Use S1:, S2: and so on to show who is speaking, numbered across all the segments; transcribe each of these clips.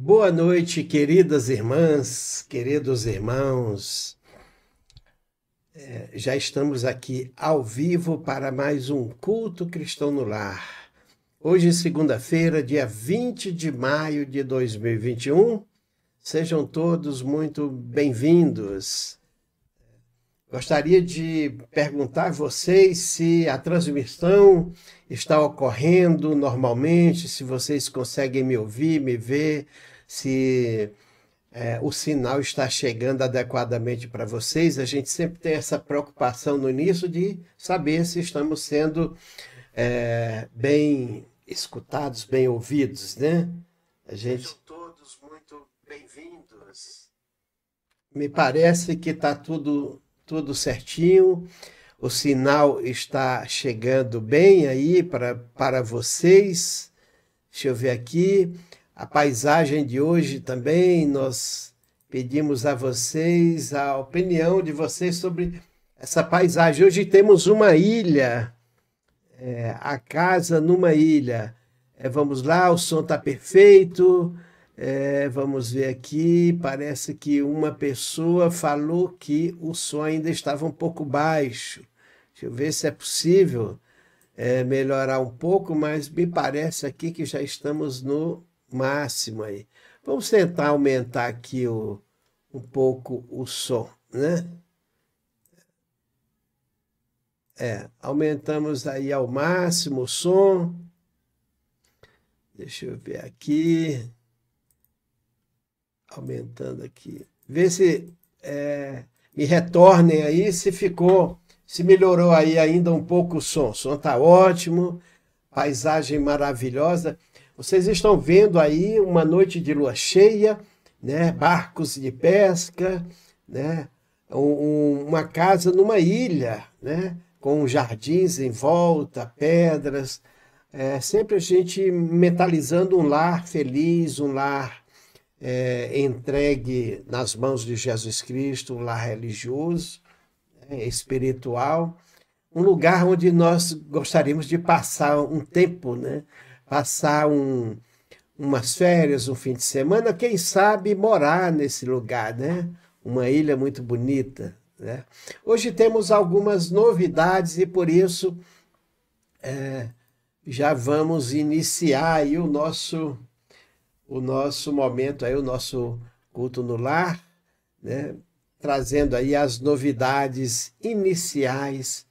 S1: Boa noite, queridas irmãs, queridos irmãos. É, já estamos aqui ao vivo para mais um culto cristão no lar. Hoje, segunda-feira, dia 20 de maio de 2021. Sejam todos muito bem-vindos. Gostaria de perguntar a vocês se a transmissão está ocorrendo normalmente, se vocês conseguem me ouvir, me ver, se é, o sinal está chegando adequadamente para vocês. A gente sempre tem essa preocupação no início de saber se estamos sendo é, bem escutados, bem ouvidos, né? A gente. Sejam todos muito bem-vindos. Me parece que está tudo tudo certinho. O sinal está chegando bem aí para, para vocês. Deixa eu ver aqui. A paisagem de hoje também, nós pedimos a vocês a opinião de vocês sobre essa paisagem. Hoje temos uma ilha, é, a casa numa ilha. É, vamos lá, o som está perfeito. É, vamos ver aqui, parece que uma pessoa falou que o som ainda estava um pouco baixo. Deixa eu ver se é possível é, melhorar um pouco, mas me parece aqui que já estamos no máximo aí. Vamos tentar aumentar aqui o, um pouco o som, né? É, aumentamos aí ao máximo o som. Deixa eu ver aqui aumentando aqui. Vê se é, me retornem aí se ficou, se melhorou aí ainda um pouco o som. O som está ótimo, paisagem maravilhosa. Vocês estão vendo aí uma noite de lua cheia, né? barcos de pesca, né? Um, uma casa numa ilha, né? com jardins em volta, pedras. É, sempre a gente mentalizando um lar feliz, um lar é, entregue nas mãos de Jesus Cristo, um lar religioso, é, espiritual, um lugar onde nós gostaríamos de passar um tempo, né? passar um, umas férias, um fim de semana, quem sabe morar nesse lugar, né? uma ilha muito bonita. Né? Hoje temos algumas novidades e por isso é, já vamos iniciar o nosso o nosso momento aí, o nosso culto no lar, né? trazendo aí as novidades iniciais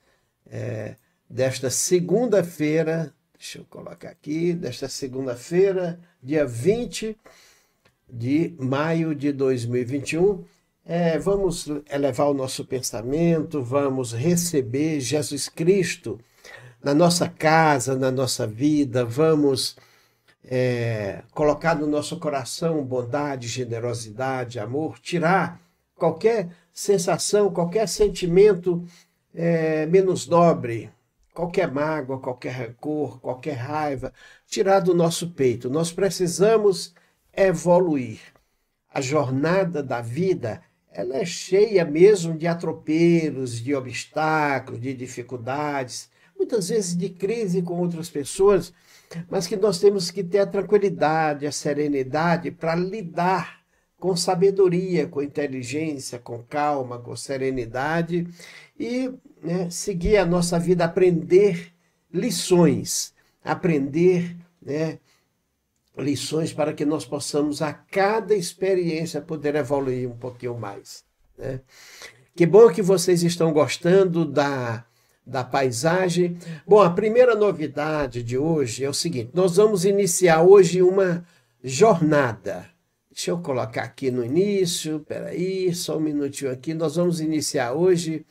S1: é, desta segunda-feira, deixa eu colocar aqui, desta segunda-feira, dia 20 de maio de 2021. É, vamos elevar o nosso pensamento, vamos receber Jesus Cristo na nossa casa, na nossa vida, vamos é, colocar no nosso coração bondade, generosidade, amor, tirar qualquer sensação, qualquer sentimento é, menos nobre, qualquer mágoa, qualquer rancor, qualquer raiva, tirar do nosso peito. Nós precisamos evoluir. A jornada da vida ela é cheia mesmo de atropelos, de obstáculos, de dificuldades, muitas vezes de crise com outras pessoas mas que nós temos que ter a tranquilidade, a serenidade para lidar com sabedoria, com inteligência, com calma, com serenidade e né, seguir a nossa vida, aprender lições, aprender né, lições para que nós possamos a cada experiência poder evoluir um pouquinho mais. Né? Que bom que vocês estão gostando da da paisagem. Bom, a primeira novidade de hoje é o seguinte: nós vamos iniciar hoje uma jornada. Deixa eu colocar aqui no início, peraí, só um minutinho aqui. Nós vamos iniciar hoje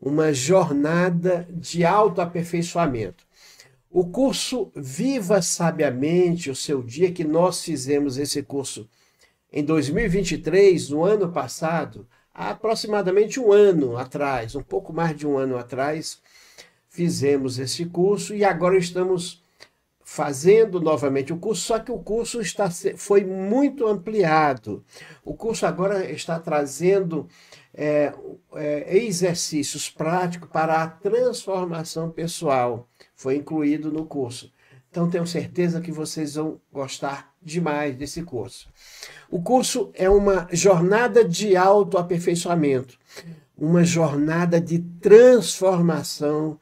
S1: uma jornada de autoaperfeiçoamento. O curso Viva Sabiamente o Seu Dia, que nós fizemos esse curso em 2023, no ano passado, há aproximadamente um ano atrás, um pouco mais de um ano atrás, fizemos esse curso e agora estamos fazendo novamente o curso, só que o curso está, foi muito ampliado. O curso agora está trazendo é, é, exercícios práticos para a transformação pessoal. Foi incluído no curso. Então tenho certeza que vocês vão gostar demais desse curso. O curso é uma jornada de autoaperfeiçoamento, uma jornada de transformação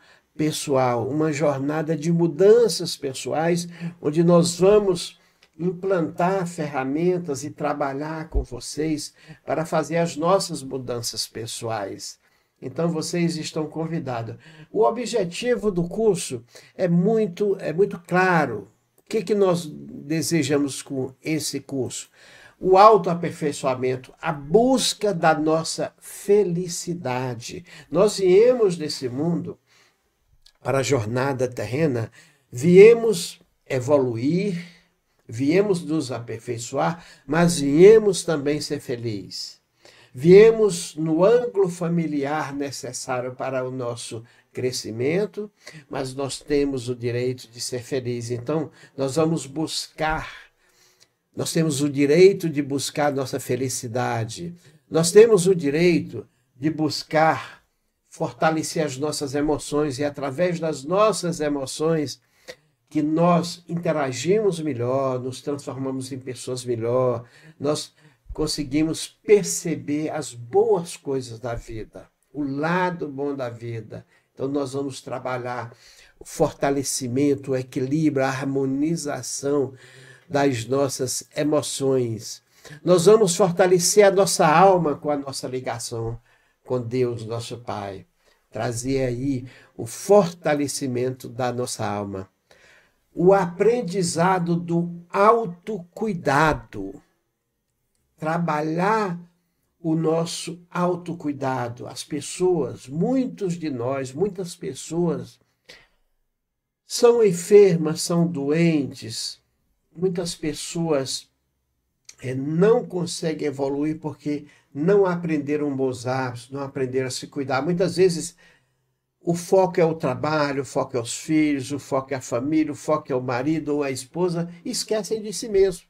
S1: uma jornada de mudanças pessoais, onde nós vamos implantar ferramentas e trabalhar com vocês para fazer as nossas mudanças pessoais. Então vocês estão convidados. O objetivo do curso é muito é muito claro. O que, que nós desejamos com esse curso? O autoaperfeiçoamento, a busca da nossa felicidade. Nós viemos desse mundo para a jornada terrena, viemos evoluir, viemos nos aperfeiçoar, mas viemos também ser felizes. Viemos no ângulo familiar necessário para o nosso crescimento, mas nós temos o direito de ser felizes. Então, nós vamos buscar, nós temos o direito de buscar nossa felicidade, nós temos o direito de buscar fortalecer as nossas emoções e através das nossas emoções que nós interagimos melhor, nos transformamos em pessoas melhor, nós conseguimos perceber as boas coisas da vida, o lado bom da vida. Então nós vamos trabalhar o fortalecimento, o equilíbrio, a harmonização das nossas emoções. Nós vamos fortalecer a nossa alma com a nossa ligação com Deus, nosso Pai. Trazer aí o fortalecimento da nossa alma. O aprendizado do autocuidado. Trabalhar o nosso autocuidado. As pessoas, muitos de nós, muitas pessoas são enfermas, são doentes. Muitas pessoas é, não conseguem evoluir porque não aprenderam bons hábitos, não aprenderam a se cuidar. Muitas vezes o foco é o trabalho, o foco é os filhos, o foco é a família, o foco é o marido ou a esposa, esquecem de si mesmo.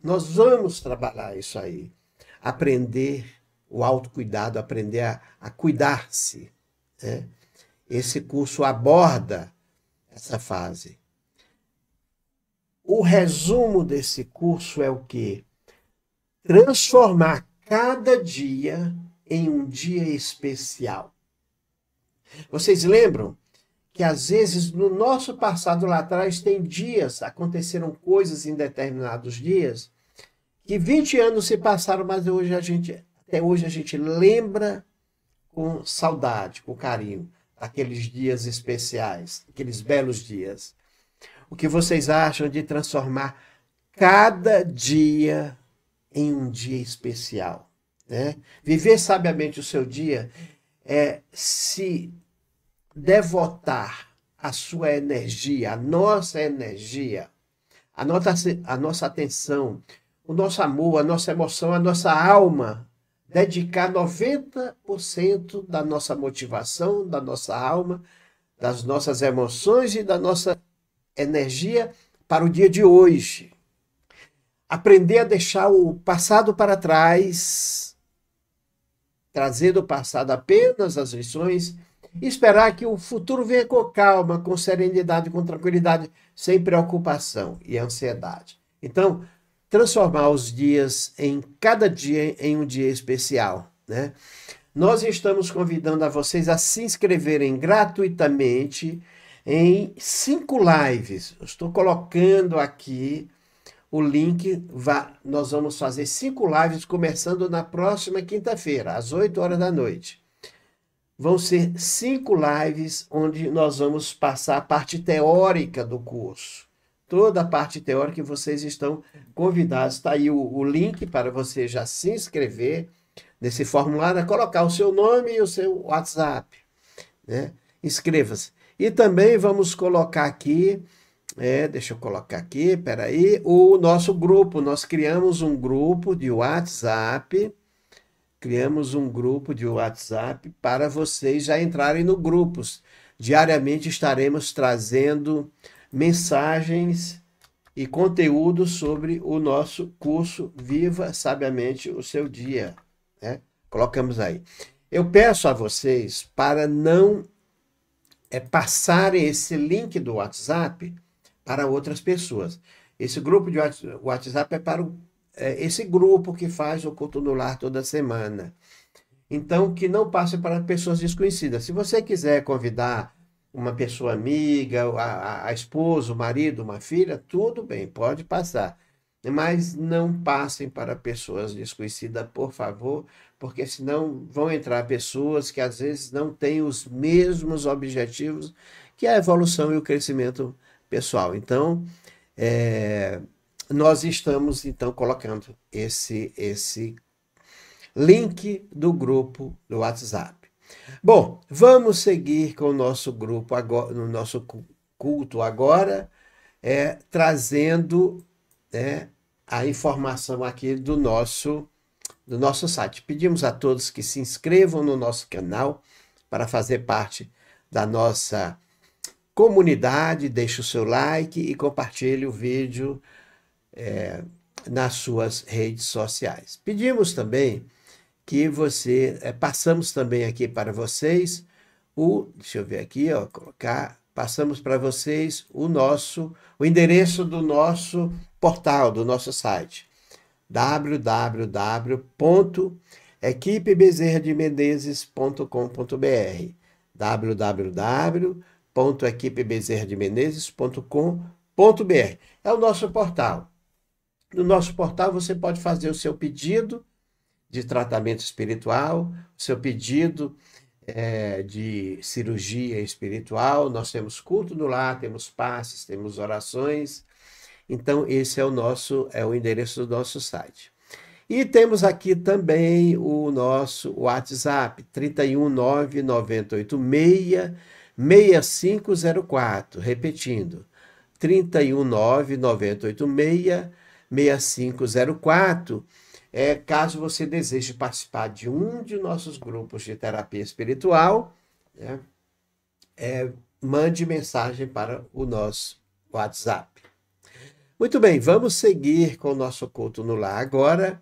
S1: Nós vamos trabalhar isso aí. Aprender o autocuidado, aprender a, a cuidar-se. Né? Esse curso aborda essa fase. O resumo desse curso é o quê? Transformar cada dia em um dia especial. Vocês lembram que às vezes no nosso passado lá atrás tem dias, aconteceram coisas em determinados dias, que 20 anos se passaram, mas hoje a gente, até hoje a gente lembra com saudade, com carinho, aqueles dias especiais, aqueles belos dias. O que vocês acham de transformar cada dia em um dia especial? Né? Viver sabiamente o seu dia é se devotar a sua energia, a nossa energia, a nossa, a nossa atenção, o nosso amor, a nossa emoção, a nossa alma, dedicar 90% da nossa motivação, da nossa alma, das nossas emoções e da nossa energia para o dia de hoje. Aprender a deixar o passado para trás, trazer do passado apenas as lições e esperar que o futuro venha com calma, com serenidade, com tranquilidade, sem preocupação e ansiedade. Então, transformar os dias em cada dia em um dia especial, né? Nós estamos convidando a vocês a se inscreverem gratuitamente em cinco lives. Eu estou colocando aqui o link. Nós vamos fazer cinco lives começando na próxima quinta-feira, às 8 horas da noite vão ser cinco lives onde nós vamos passar a parte teórica do curso. Toda a parte teórica vocês estão convidados. Está aí o, o, link para você já se inscrever nesse formulário, é colocar o seu nome e o seu WhatsApp. Né? Inscreva-se. E também vamos colocar aqui, é, deixa eu colocar aqui, peraí, o nosso grupo. Nós criamos um grupo de WhatsApp criamos um grupo de WhatsApp para vocês já entrarem no grupos. Diariamente estaremos trazendo mensagens e conteúdo sobre o nosso curso Viva Sabiamente o Seu Dia. Né? Colocamos aí. Eu peço a vocês para não é, passarem esse link do WhatsApp para outras pessoas. Esse grupo de WhatsApp é para o, é, esse grupo que faz o culto no lar toda semana. Então, que não passe para pessoas desconhecidas. Se você quiser convidar uma pessoa amiga, a, a esposa, o marido, uma filha, tudo bem, pode passar. Mas não passem para pessoas desconhecidas, por favor, porque senão vão entrar pessoas que às vezes não têm os mesmos objetivos que a evolução e o crescimento pessoal. Então, é, nós estamos então colocando esse esse link do grupo do WhatsApp. Bom, vamos seguir com o nosso grupo agora, no nosso culto agora, é, trazendo é, a informação aqui do nosso, do nosso site. Pedimos a todos que se inscrevam no nosso canal para fazer parte da nossa comunidade, deixe o seu like e compartilhe o vídeo é, nas suas redes sociais. Pedimos também que você. É, passamos também aqui para vocês o. Deixa eu ver aqui, ó, colocar. Passamos para vocês o nosso, o endereço do nosso portal, do nosso site www.equipebezerrademendezes.com.br www.equipebezerrademendezes.com.br É o nosso portal. No nosso portal você pode fazer o seu pedido de tratamento espiritual, o seu pedido é, de cirurgia espiritual. Nós temos culto no lar, temos passes, temos orações. Então, esse é o nosso, é o endereço do nosso site. E temos aqui também o nosso WhatsApp, 319 986 6504. Repetindo, 319 986 6504 é, caso você deseje participar de um de nossos grupos de terapia espiritual, né, é, mande mensagem para o nosso WhatsApp. Muito bem, vamos seguir com o nosso culto no lar agora,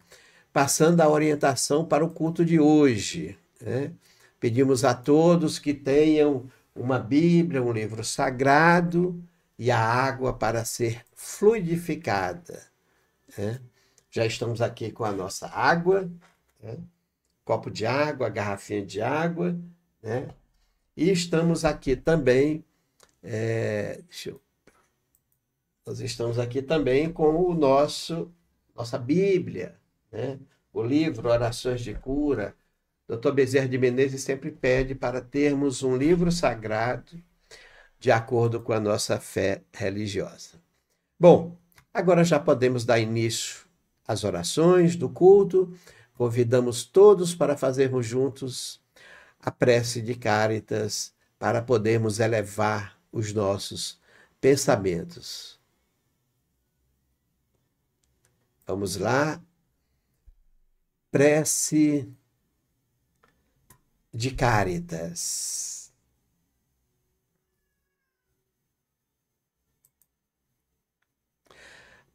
S1: passando a orientação para o culto de hoje. Né? Pedimos a todos que tenham uma Bíblia, um livro sagrado e a água para ser fluidificada. Né? Já estamos aqui com a nossa água, né? copo de água, garrafinha de água, né? E estamos aqui também, é, eu, nós estamos aqui também com o nosso, nossa Bíblia, né? O livro Orações de Cura. Dr. Bezerra de Menezes sempre pede para termos um livro sagrado de acordo com a nossa fé religiosa. Bom, agora já podemos dar início as orações do culto, convidamos todos para fazermos juntos a prece de Cáritas para podermos elevar os nossos pensamentos. Vamos lá. Prece de Cáritas.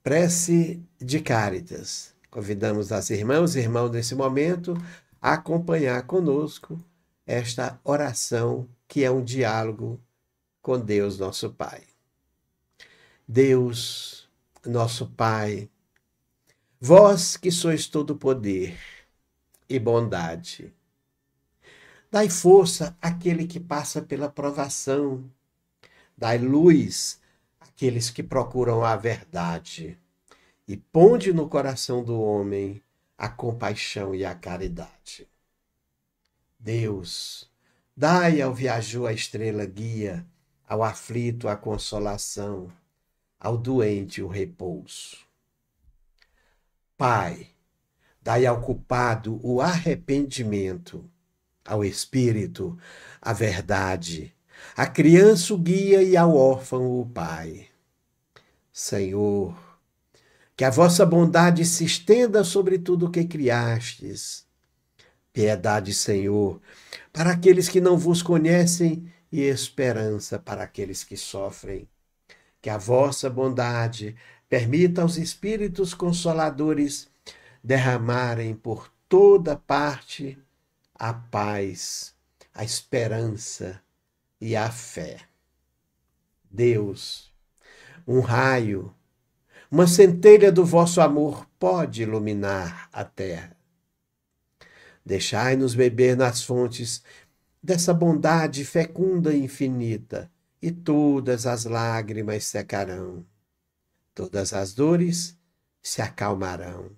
S1: Prece de Cáritas. Convidamos as irmãs e irmãos nesse momento a acompanhar conosco esta oração que é um diálogo com Deus, nosso Pai. Deus, nosso Pai, vós que sois todo poder e bondade, dai força àquele que passa pela provação, dai luz aqueles que procuram a verdade, e ponde no coração do homem a compaixão e a caridade. Deus, dai ao viajor a estrela guia, ao aflito a consolação, ao doente o repouso. Pai, dai ao culpado o arrependimento, ao espírito a verdade, a criança o guia e ao órfão o pai. Senhor, que a vossa bondade se estenda sobre tudo o que criastes. Piedade, Senhor, para aqueles que não vos conhecem e esperança para aqueles que sofrem. Que a vossa bondade permita aos Espíritos Consoladores derramarem por toda parte a paz, a esperança e a fé. Deus, um raio, uma centelha do vosso amor pode iluminar a terra. Deixai-nos beber nas fontes dessa bondade fecunda e infinita, e todas as lágrimas secarão, todas as dores se acalmarão.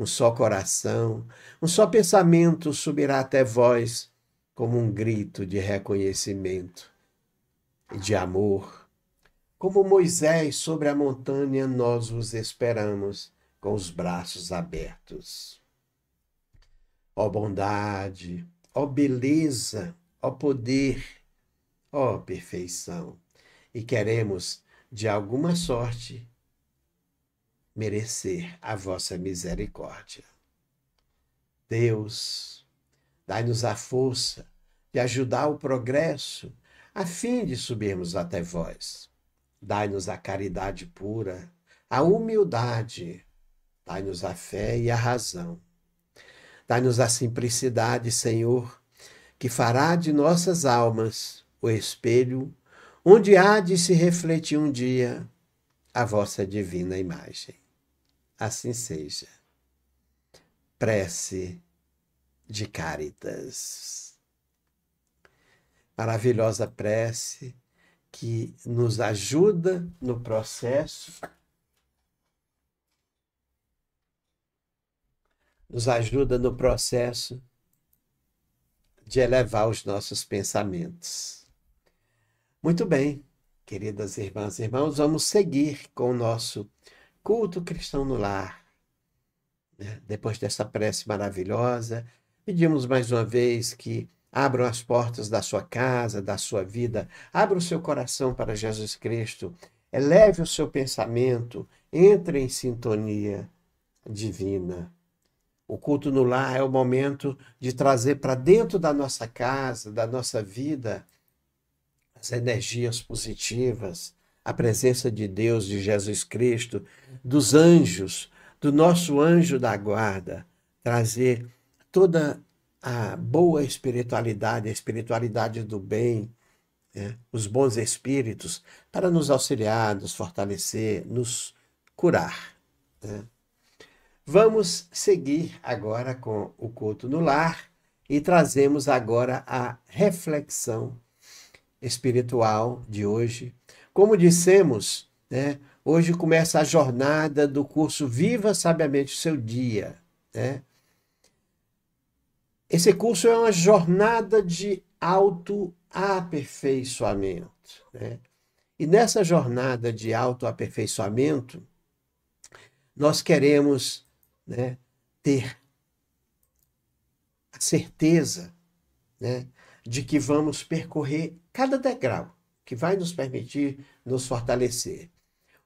S1: Um só coração, um só pensamento subirá até vós como um grito de reconhecimento e de amor. Como Moisés sobre a montanha, nós vos esperamos com os braços abertos. Ó bondade, ó beleza, ó poder, ó perfeição. E queremos, de alguma sorte, merecer a vossa misericórdia. Deus, dai-nos a força de ajudar o progresso, a fim de subirmos até vós. Dai-nos a caridade pura, a humildade, dai-nos a fé e a razão Dai-nos a simplicidade, Senhor, que fará de nossas almas o espelho onde há de se refletir um dia a vossa divina imagem. Assim seja. Prece de Caritas. Maravilhosa prece que nos ajuda no processo nos ajuda no processo de elevar os nossos pensamentos. Muito bem, queridas irmãs e irmãos, vamos seguir com o nosso culto cristão no lar. Né? Depois dessa prece maravilhosa, pedimos mais uma vez que abram as portas da sua casa, da sua vida, abra o seu coração para Jesus Cristo, eleve o seu pensamento, entre em sintonia divina. O culto no lar é o momento de trazer para dentro da nossa casa, da nossa vida, as energias positivas, a presença de Deus, de Jesus Cristo, dos anjos, do nosso anjo da guarda, trazer toda a boa espiritualidade, a espiritualidade do bem, né? os bons espíritos, para nos auxiliar, nos fortalecer, nos curar. Né? Vamos seguir agora com o culto no lar e trazemos agora a reflexão espiritual de hoje. Como dissemos, né, hoje começa a jornada do curso Viva Sabiamente o Seu Dia. Né? Esse curso é uma jornada de autoaperfeiçoamento. Né? E nessa jornada de autoaperfeiçoamento, nós queremos né, ter a certeza né, de que vamos percorrer cada degrau que vai nos permitir nos fortalecer.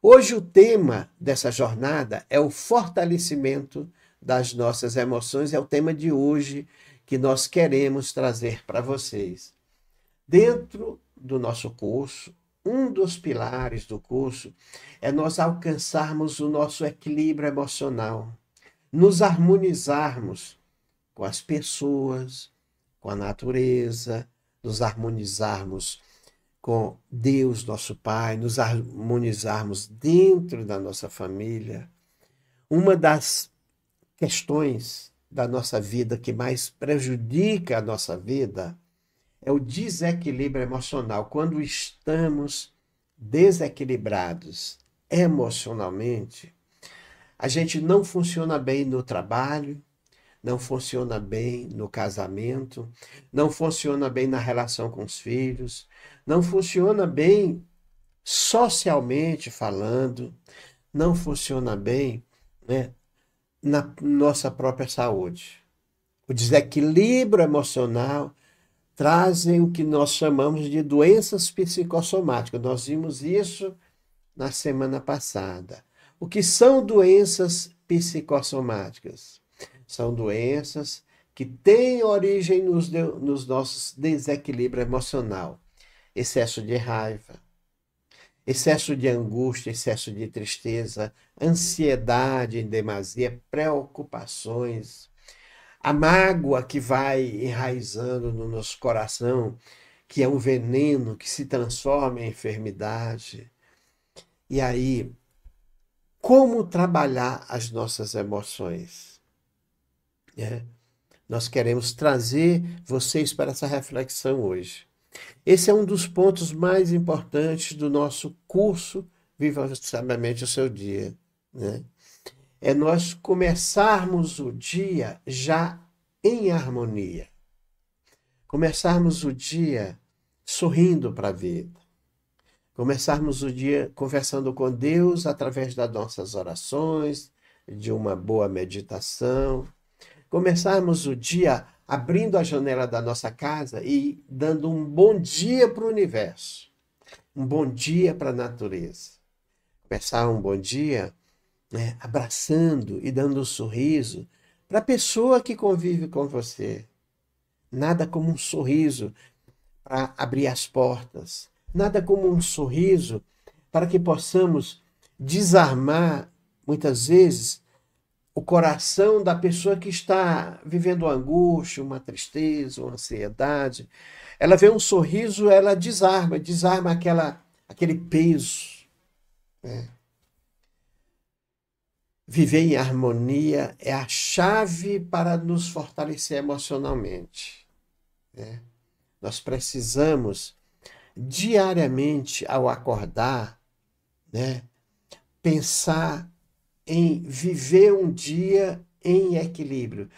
S1: Hoje, o tema dessa jornada é o fortalecimento das nossas emoções, é o tema de hoje que nós queremos trazer para vocês. Dentro do nosso curso, um dos pilares do curso é nós alcançarmos o nosso equilíbrio emocional nos harmonizarmos com as pessoas, com a natureza, nos harmonizarmos com Deus, nosso Pai, nos harmonizarmos dentro da nossa família. Uma das questões da nossa vida que mais prejudica a nossa vida é o desequilíbrio emocional. Quando estamos desequilibrados emocionalmente, a gente não funciona bem no trabalho, não funciona bem no casamento, não funciona bem na relação com os filhos, não funciona bem socialmente falando, não funciona bem né, na nossa própria saúde. O desequilíbrio emocional trazem o que nós chamamos de doenças psicossomáticas. Nós vimos isso na semana passada. O que são doenças psicossomáticas? São doenças que têm origem nos, nos nossos desequilíbrio emocional, excesso de raiva, excesso de angústia, excesso de tristeza, ansiedade em demasia, preocupações, a mágoa que vai enraizando no nosso coração, que é um veneno que se transforma em enfermidade, E aí, como trabalhar as nossas emoções? É. Nós queremos trazer vocês para essa reflexão hoje. Esse é um dos pontos mais importantes do nosso curso Viva Sabiamente o Seu Dia. Né? É nós começarmos o dia já em harmonia. Começarmos o dia sorrindo para a vida. Começarmos o dia conversando com Deus através das nossas orações, de uma boa meditação. Começarmos o dia abrindo a janela da nossa casa e dando um bom dia para o universo, um bom dia para a natureza. Começar um bom dia né, abraçando e dando um sorriso para a pessoa que convive com você. Nada como um sorriso para abrir as portas, nada como um sorriso para que possamos desarmar, muitas vezes, o coração da pessoa que está vivendo angústia, uma tristeza, uma ansiedade. Ela vê um sorriso, ela desarma, desarma aquela, aquele peso. Né? Viver em harmonia é a chave para nos fortalecer emocionalmente. Né? Nós precisamos diariamente, ao acordar, né, pensar em viver um dia em equilíbrio.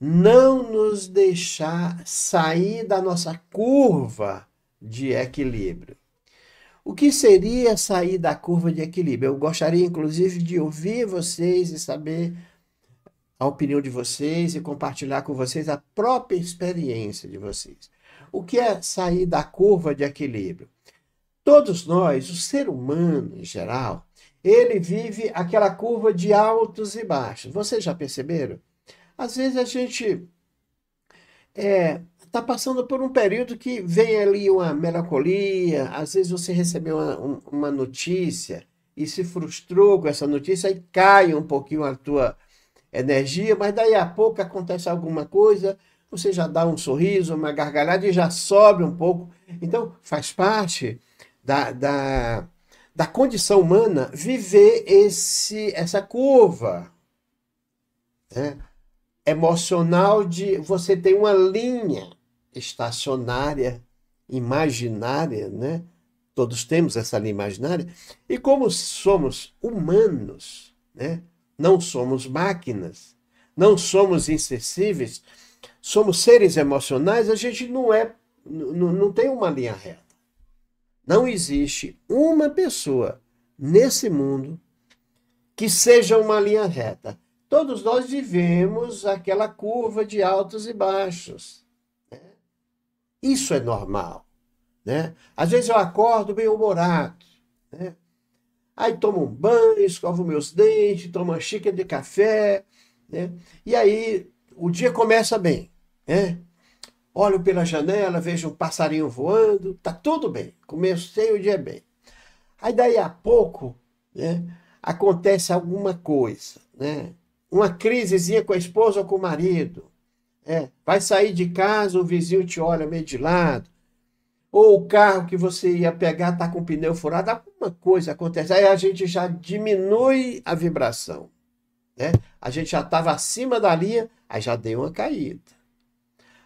S1: Não nos deixar sair da nossa curva de equilíbrio. O que seria sair da curva de equilíbrio? Eu gostaria, inclusive, de ouvir vocês e saber a opinião de vocês e compartilhar com vocês a própria experiência de vocês. O que é sair da curva de equilíbrio? Todos nós, o ser humano em geral, ele vive aquela curva de altos e baixos. Vocês já perceberam? Às vezes a gente é, está passando por um período que vem ali uma melancolia, às vezes você recebeu uma, uma notícia e se frustrou com essa notícia e cai um pouquinho a tua energia, mas daí a pouco acontece alguma coisa, você já dá um sorriso, uma gargalhada e já sobe um pouco. Então, faz parte da, da, da condição humana viver esse, essa curva né? emocional de você ter uma linha estacionária, imaginária, né? Todos temos essa linha imaginária. E como somos humanos, né? não somos máquinas, não somos insensíveis, somos seres emocionais, a gente não é, não, não tem uma linha reta. Não existe uma pessoa nesse mundo que seja uma linha reta. Todos nós vivemos aquela curva de altos e baixos. Né? Isso é normal. Né? Às vezes eu acordo bem humorado. Né? Aí tomo um banho, escovo meus dentes, tomo uma xícara de café. Né? E aí o dia começa bem. Né? Olho pela janela, vejo um passarinho voando, tá tudo bem, comecei o dia bem. Aí daí a pouco, né, acontece alguma coisa, né? Uma crisezinha com a esposa ou com o marido, é, vai sair de casa, o vizinho te olha meio de lado, ou o carro que você ia pegar tá com o pneu furado, alguma coisa acontece, aí a gente já diminui a vibração, né? A gente já estava acima da linha, aí já deu uma caída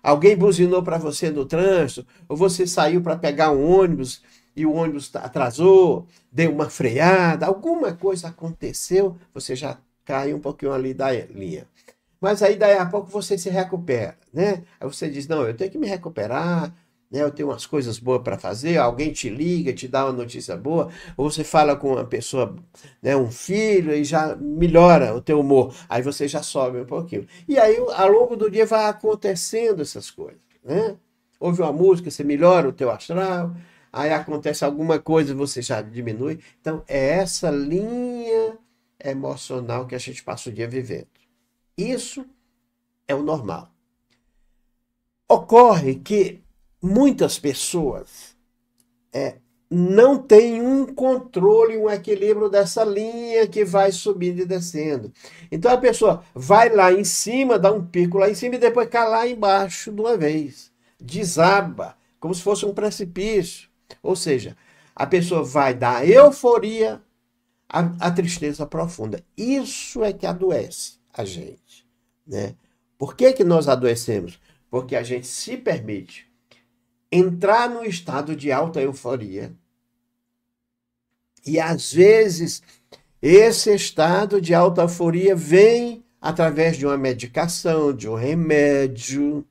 S1: alguém buzinou para você no trânsito, ou você saiu para pegar um ônibus e o ônibus atrasou, deu uma freada, alguma coisa aconteceu, você já caiu um pouquinho ali da linha. Mas aí daí a pouco você se recupera, né? Aí você diz: "Não, eu tenho que me recuperar, né? Eu tenho umas coisas boas para fazer, alguém te liga, te dá uma notícia boa, ou você fala com uma pessoa, né, um filho, e já melhora o teu humor. Aí você já sobe um pouquinho. E aí, ao longo do dia, vai acontecendo essas coisas. Né? Ouve uma música, você melhora o teu astral, aí acontece alguma coisa, você já diminui. Então, é essa linha emocional que a gente passa o dia vivendo. Isso é o normal. Ocorre que muitas pessoas é, não têm um controle, um equilíbrio dessa linha que vai subindo e descendo. Então a pessoa vai lá em cima, dá um pico lá em cima e depois cai lá embaixo de uma vez. Desaba, como se fosse um precipício. Ou seja, a pessoa vai da euforia a, a tristeza profunda. Isso é que adoece a gente. Né? Por que, que nós adoecemos? Porque a gente se permite entrar num estado de alta euforia. E às vezes esse estado de alta euforia vem através de uma medicação, de um remédio,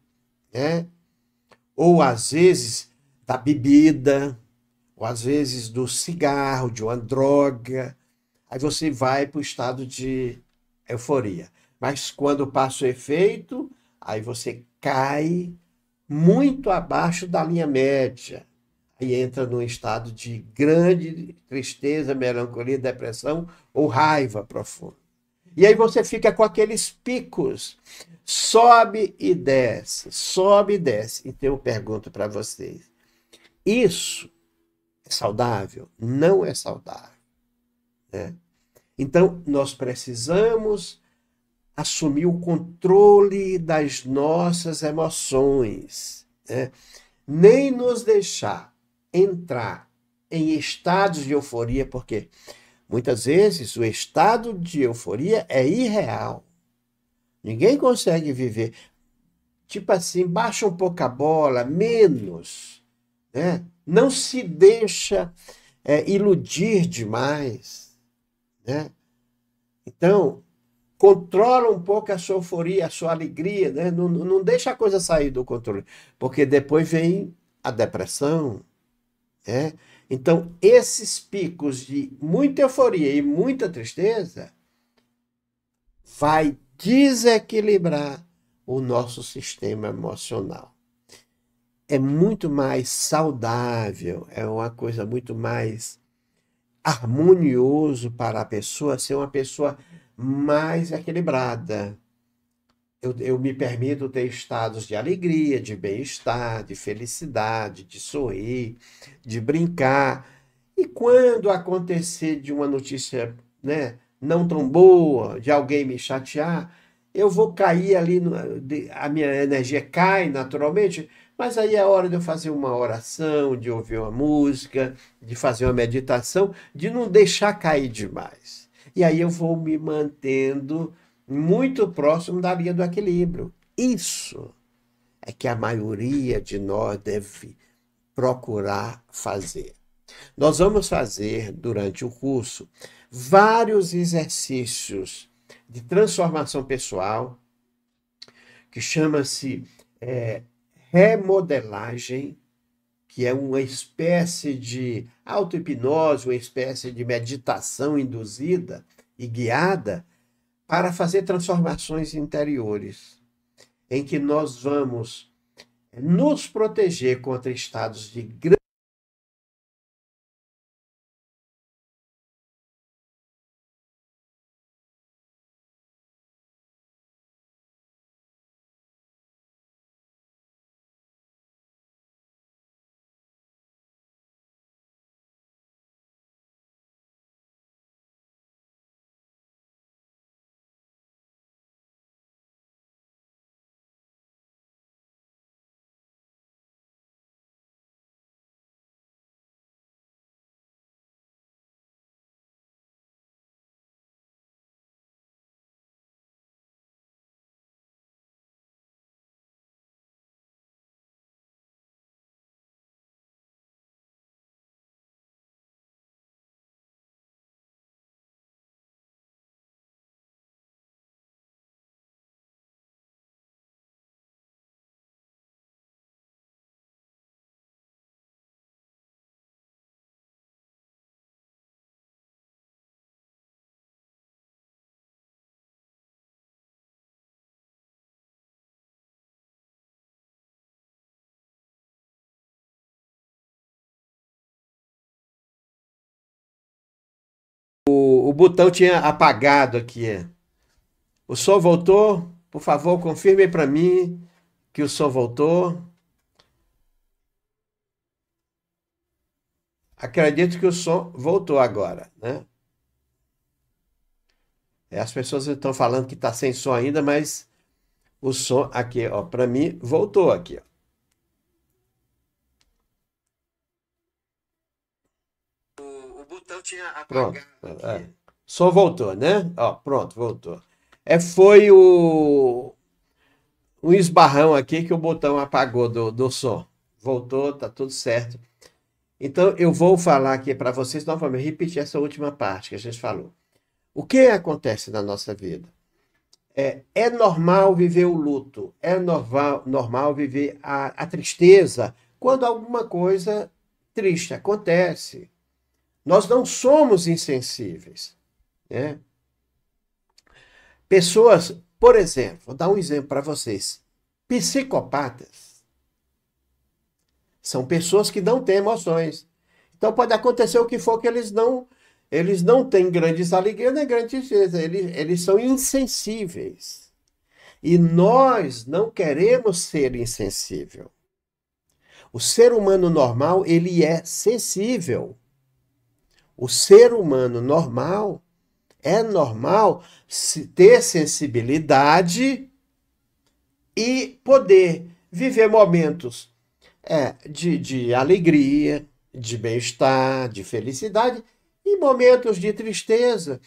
S1: né? ou às vezes da bebida, ou às vezes do cigarro, de uma droga. Aí você vai para o estado de euforia. Mas quando passa o efeito, aí você cai muito abaixo da linha média. Aí entra num estado de grande tristeza, melancolia, depressão ou raiva profunda. E aí você fica com aqueles picos, sobe e desce, sobe e desce. Então eu pergunto para vocês: isso é saudável? Não é saudável. Né? Então nós precisamos assumir o controle das nossas emoções, né? nem nos deixar entrar em estados de euforia, porque muitas vezes o estado de euforia é irreal. Ninguém consegue viver. Tipo assim, baixa um pouco a bola, menos. Né? Não se deixa é, iludir demais. Né? Então, controla um pouco a sua euforia, a sua alegria, né? não, não deixa a coisa sair do controle, porque depois vem a depressão. Né? Então, esses picos de muita euforia e muita tristeza vai desequilibrar o nosso sistema emocional. É muito mais saudável, é uma coisa muito mais harmonioso para a pessoa ser uma pessoa mais equilibrada. Eu, eu me permito ter estados de alegria, de bem-estar, de felicidade, de sorrir, de brincar. E quando acontecer de uma notícia né, não tão boa, de alguém me chatear, eu vou cair ali, no, a minha energia cai naturalmente, mas aí é hora de eu fazer uma oração, de ouvir uma música, de fazer uma meditação, de não deixar cair demais. E aí eu vou me mantendo muito próximo da linha do equilíbrio. Isso é que a maioria de nós deve procurar fazer. Nós vamos fazer durante o curso vários exercícios de transformação pessoal que chama-se é, remodelagem, que é uma espécie de auto-hipnose, uma espécie de meditação induzida e guiada para fazer transformações interiores, em que nós vamos nos proteger contra estados de grande o, botão tinha apagado aqui. O som voltou? Por favor, confirme para mim que o som voltou. Acredito que o som voltou agora, né? É, as pessoas estão falando que está sem som ainda, mas o som aqui, ó, para mim voltou aqui, ó. O, o botão tinha apagado. Pronto. É. Só voltou, né? Ó, pronto, voltou. É, foi o um esbarrão aqui que o botão apagou do, do som. Voltou, tá tudo certo. Então, eu vou falar aqui para vocês novamente, repetir essa última parte que a gente falou. O que acontece na nossa vida? É, é normal viver o luto, é normal, normal viver a, a tristeza quando alguma coisa triste acontece. Nós não somos insensíveis. Né? Pessoas, por exemplo, vou dar um exemplo para vocês. Psicopatas são pessoas que não têm emoções. Então pode acontecer o que for que eles não eles não têm grandes alegrias nem grandes tristezas, eles, eles são insensíveis. E nós não queremos ser insensível. O ser humano normal, ele é sensível. O ser humano normal é normal ter sensibilidade e poder viver momentos é, de, de alegria, de bem-estar, de felicidade e momentos de tristeza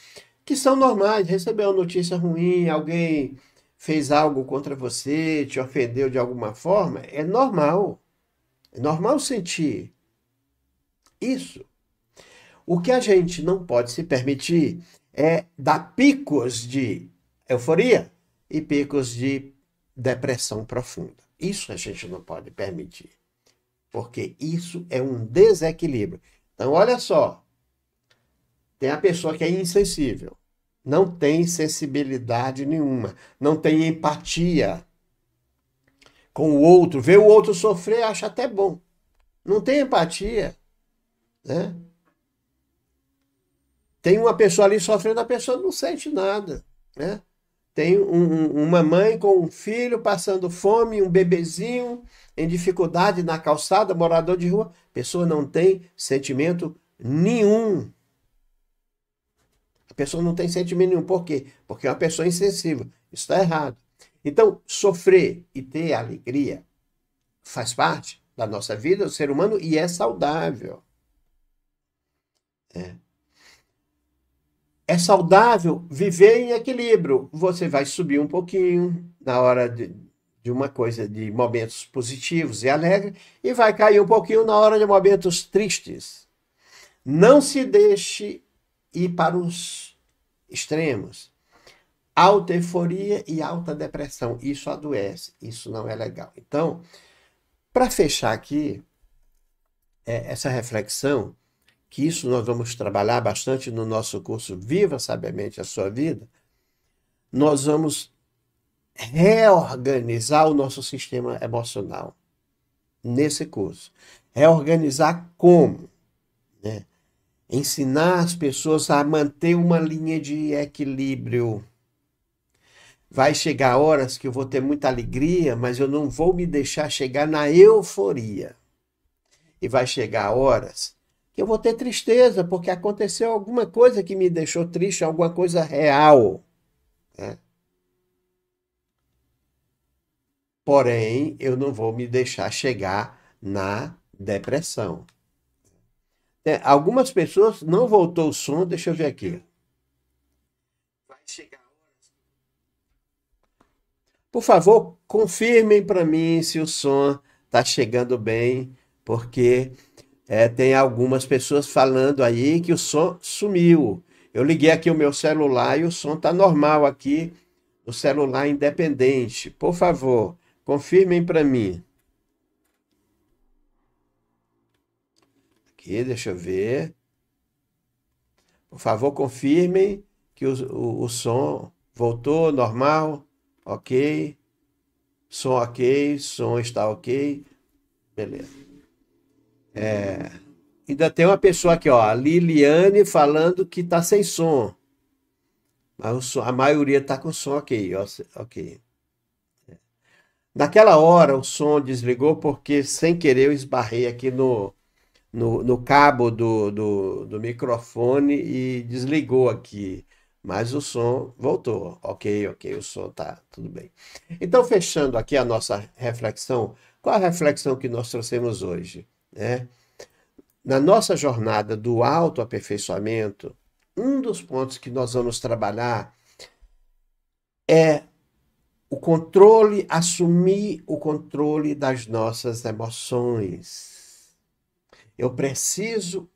S1: que são normais. Recebeu uma notícia ruim, alguém fez algo contra você, te ofendeu de alguma forma, é normal. É normal sentir isso. O que a gente não pode se permitir é dar picos de euforia e picos de depressão profunda. Isso a gente não pode permitir, porque isso é um desequilíbrio. Então, olha só, tem a pessoa que é insensível, não tem sensibilidade nenhuma, não tem empatia com o outro, vê o outro sofrer, acha até bom. Não tem empatia, né? Tem uma pessoa ali sofrendo, a pessoa não sente nada, né? Tem um, uma mãe com um filho passando fome, um bebezinho em dificuldade na calçada, morador de rua, a pessoa não tem sentimento nenhum. A pessoa não tem sentimento nenhum. Por quê? Porque é uma pessoa insensível. Isso está errado. Então, sofrer e ter alegria faz parte da nossa vida, do ser humano, e é saudável. É. É saudável viver em equilíbrio. Você vai subir um pouquinho na hora de, de uma coisa, de momentos positivos e alegres, e vai cair um pouquinho na hora de momentos tristes. Não se deixe ir para os extremos. Alta euforia e alta depressão. Isso adoece, isso não é legal. Então, para fechar aqui é, essa reflexão, que isso nós vamos trabalhar bastante no nosso curso Viva Sabiamente a Sua Vida, nós vamos reorganizar o nosso sistema emocional nesse curso. Reorganizar como? Né? Ensinar as pessoas a manter uma linha de equilíbrio. Vai chegar horas que eu vou ter muita alegria, mas eu não vou me deixar chegar na euforia. E vai chegar horas que eu vou ter tristeza, porque aconteceu alguma coisa que me deixou triste, alguma coisa real. Né? Porém, eu não vou me deixar chegar na depressão. É, algumas pessoas não voltou o som, deixa eu ver aqui. Vai chegar Por favor, confirmem para mim se o som está chegando bem, porque é, tem algumas pessoas falando aí que o som sumiu. Eu liguei aqui o meu celular e o som está normal aqui no celular independente. Por favor, confirmem para mim. Aqui, deixa eu ver. Por favor, confirmem que o, o, o som voltou normal. Ok. Som ok. Som está ok. Beleza. É, ainda tem uma pessoa aqui, ó, a Liliane, falando que tá sem som. Mas som, a maioria tá com som ok, ó, ok. Naquela hora o som desligou porque sem querer eu esbarrei aqui no, no, no cabo do, do, do microfone e desligou aqui. Mas o som voltou. Ok, ok, o som tá tudo bem. Então, fechando aqui a nossa reflexão, qual a reflexão que nós trouxemos hoje? Né? na nossa jornada do autoaperfeiçoamento, um dos pontos que nós vamos trabalhar é o controle, assumir o controle das nossas emoções. Eu preciso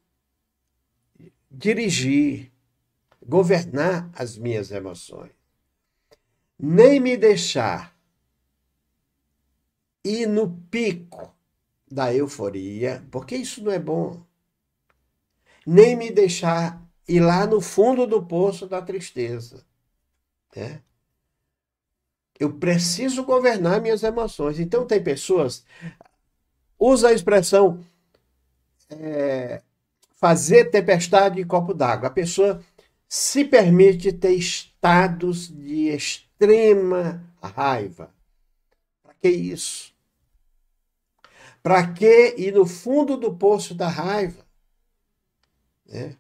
S1: dirigir, governar as minhas emoções. Nem me deixar ir no pico da euforia, porque isso não é bom. Nem me deixar ir lá no fundo do poço da tristeza. Né? Eu preciso governar minhas emoções. Então, tem pessoas. Usa a expressão é, fazer tempestade em copo d'água. A pessoa se permite ter estados de extrema raiva. Para que isso? Para que ir no fundo do poço da raiva? Né?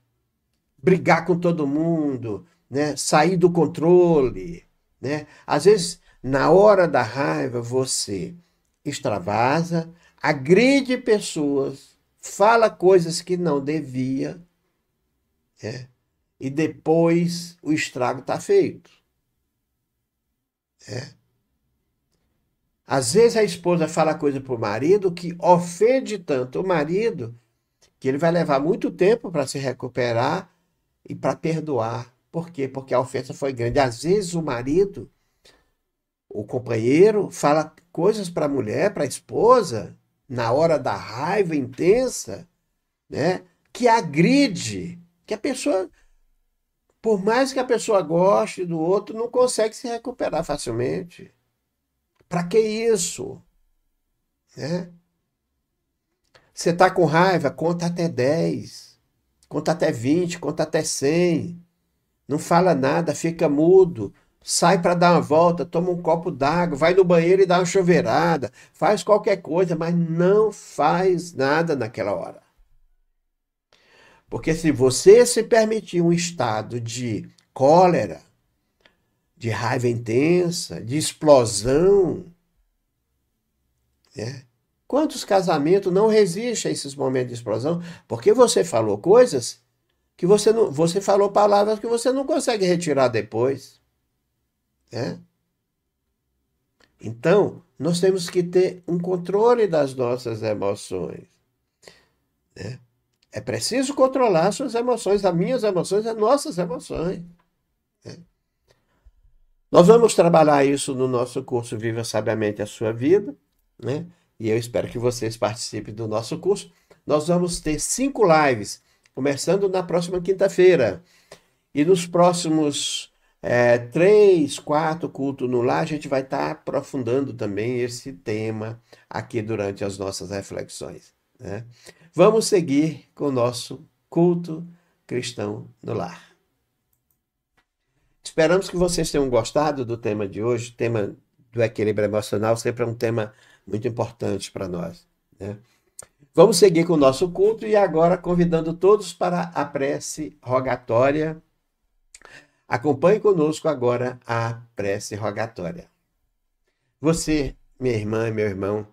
S1: Brigar com todo mundo, né? sair do controle. Né? Às vezes na hora da raiva, você extravasa, agride pessoas, fala coisas que não devia, é, e depois o estrago está feito. É. Às vezes a esposa fala coisa para o marido que ofende tanto o marido que ele vai levar muito tempo para se recuperar e para perdoar. Por quê? Porque a ofensa foi grande. Às vezes o marido o companheiro fala coisas para a mulher, para a esposa, na hora da raiva intensa, né? Que agride, que a pessoa, por mais que a pessoa goste do outro, não consegue se recuperar facilmente. Para que isso? Né? Você está com raiva, conta até 10, conta até 20, conta até 100. Não fala nada, fica mudo sai para dar uma volta, toma um copo d'água, vai no banheiro e dá uma chuveirada, faz qualquer coisa, mas não faz nada naquela hora. Porque se você se permitir um estado de cólera, de raiva intensa, de explosão, né? Quantos casamentos não resistem a esses momentos de explosão? Porque você falou coisas que você não, você falou palavras que você não consegue retirar depois. Né? Então, nós temos que ter um controle das nossas emoções. Né? É preciso controlar suas emoções, as minhas emoções, as nossas emoções. Né? Nós vamos trabalhar isso no nosso curso Viva Sabiamente a Sua Vida, né? E eu espero que vocês participem do nosso curso. Nós vamos ter cinco lives, começando na próxima quinta-feira. E nos próximos é, três, quatro cultos no lar, a gente vai estar tá aprofundando também esse tema aqui durante as nossas reflexões. Né? Vamos seguir com o nosso culto cristão no lar. Esperamos que vocês tenham gostado do tema de hoje. O tema do equilíbrio emocional sempre é um tema muito importante para nós. Né? Vamos seguir com o nosso culto e agora convidando todos para a prece rogatória Acompanhe conosco agora a prece rogatória. Você, minha irmã e meu irmão,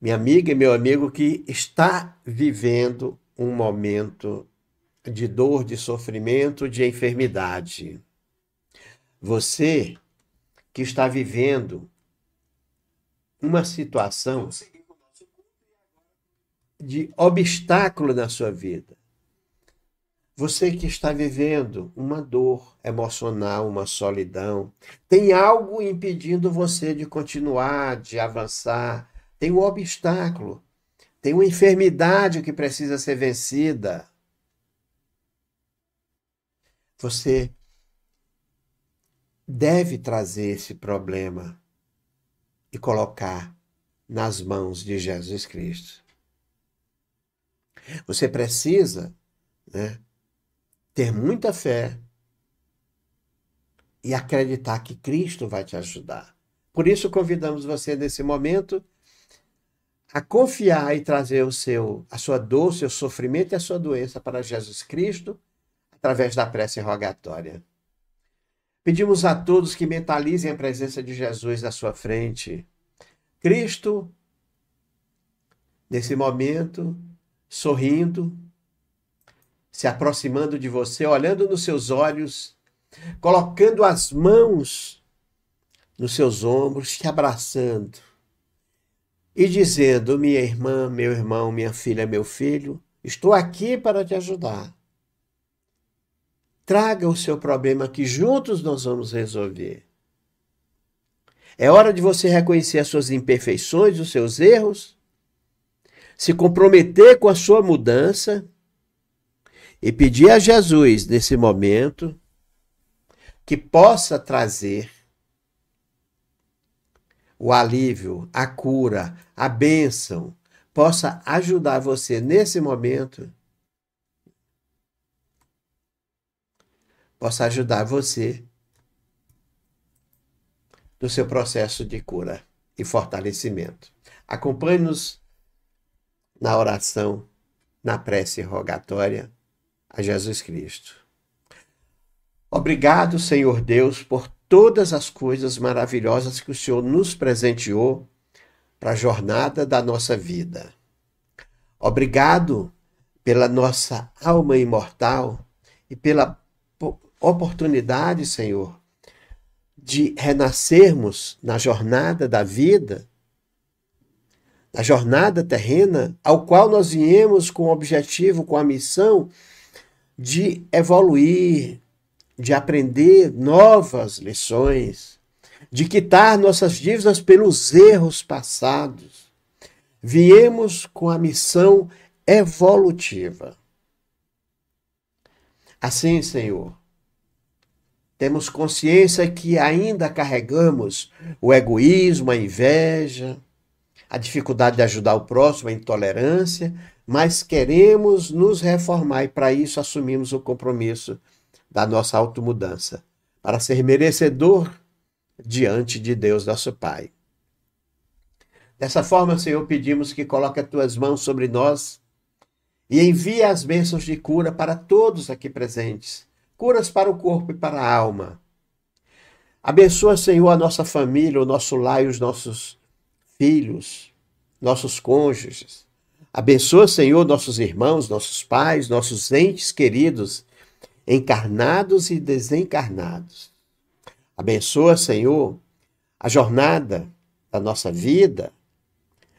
S1: minha amiga e meu amigo que está vivendo um momento de dor, de sofrimento, de enfermidade. Você que está vivendo uma situação de obstáculo na sua vida. Você que está vivendo uma dor emocional, uma solidão, tem algo impedindo você de continuar, de avançar, tem um obstáculo, tem uma enfermidade que precisa ser vencida. Você deve trazer esse problema e colocar nas mãos de Jesus Cristo. Você precisa, né? ter muita fé e acreditar que Cristo vai te ajudar. Por isso convidamos você nesse momento a confiar e trazer o seu a sua dor, o seu sofrimento e a sua doença para Jesus Cristo através da prece rogatória. Pedimos a todos que mentalizem a presença de Jesus à sua frente. Cristo, nesse momento, sorrindo, se aproximando de você, olhando nos seus olhos, colocando as mãos nos seus ombros, te abraçando e dizendo: Minha irmã, meu irmão, minha filha, meu filho, estou aqui para te ajudar. Traga o seu problema que juntos nós vamos resolver. É hora de você reconhecer as suas imperfeições, os seus erros, se comprometer com a sua mudança e pedir a Jesus, nesse momento, que possa trazer o alívio, a cura, a bênção, possa ajudar você nesse momento, possa ajudar você no seu processo de cura e fortalecimento. Acompanhe-nos na oração, na prece rogatória a Jesus Cristo. Obrigado, Senhor Deus, por todas as coisas maravilhosas que o Senhor nos presenteou para a jornada da nossa vida. Obrigado pela nossa alma imortal e pela oportunidade, Senhor, de renascermos na jornada da vida, na jornada terrena, ao qual nós viemos com o objetivo, com a missão de evoluir, de aprender novas lições, de quitar nossas dívidas pelos erros passados. Viemos com a missão evolutiva. Assim, Senhor, temos consciência que ainda carregamos o egoísmo, a inveja, a dificuldade de ajudar o próximo, a intolerância, mas queremos nos reformar e para isso assumimos o compromisso da nossa automudança, para ser merecedor diante de Deus, nosso Pai. Dessa forma, Senhor, pedimos que coloque as tuas mãos sobre nós e envie as bênçãos de cura para todos aqui presentes, curas para o corpo e para a alma. Abençoa, Senhor, a nossa família, o nosso lar e os nossos filhos, nossos cônjuges. Abençoa, Senhor, nossos irmãos, nossos pais, nossos entes queridos encarnados e desencarnados. Abençoa, Senhor, a jornada da nossa vida,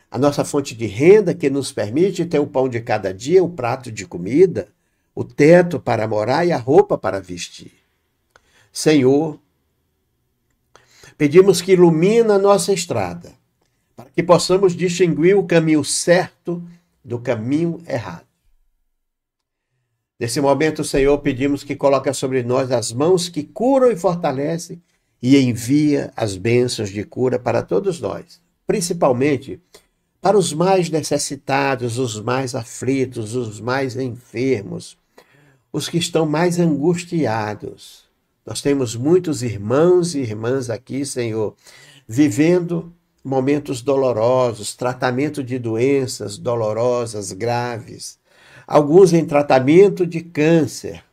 S1: a nossa fonte de renda que nos permite ter o pão de cada dia, o prato de comida, o teto para morar e a roupa para vestir. Senhor, pedimos que ilumina a nossa estrada, para que possamos distinguir o caminho certo do caminho errado. Nesse momento, Senhor, pedimos que coloque sobre nós as mãos que curam e fortalecem e envia as bênçãos de cura para todos nós, principalmente para os mais necessitados, os mais aflitos, os mais enfermos, os que estão mais angustiados. Nós temos muitos irmãos e irmãs aqui, Senhor, vivendo momentos dolorosos, tratamento de doenças dolorosas, graves alguns em tratamento de câncer,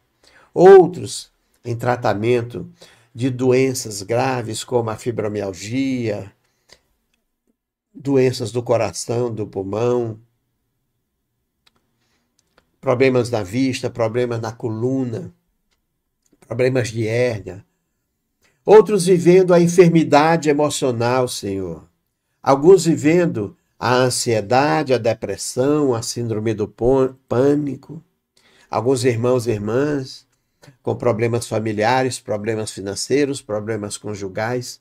S1: outros em tratamento de doenças graves como a fibromialgia, doenças do coração, do pulmão, problemas na vista, problemas na coluna, problemas de hérnia. Outros vivendo a enfermidade emocional, Senhor. Alguns vivendo a ansiedade, a depressão, a síndrome do pânico, alguns irmãos e irmãs com problemas familiares, problemas financeiros, problemas conjugais,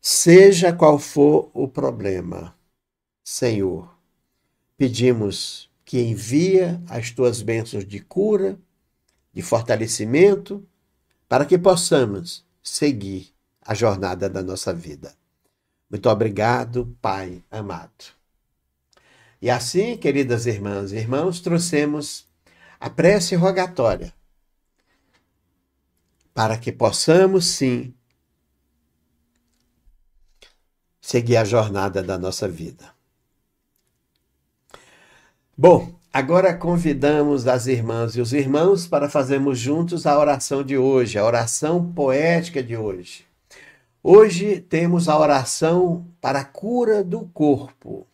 S1: seja qual for o problema, Senhor, pedimos que envia as tuas bênçãos de cura, de fortalecimento, para que possamos seguir a jornada da nossa vida. Muito obrigado, Pai amado. E assim, queridas irmãs e irmãos, trouxemos a prece rogatória para que possamos sim seguir a jornada da nossa vida. Bom, agora convidamos as irmãs e os irmãos para fazermos juntos a oração de hoje, a oração poética de hoje. Hoje temos a oração para a cura do corpo.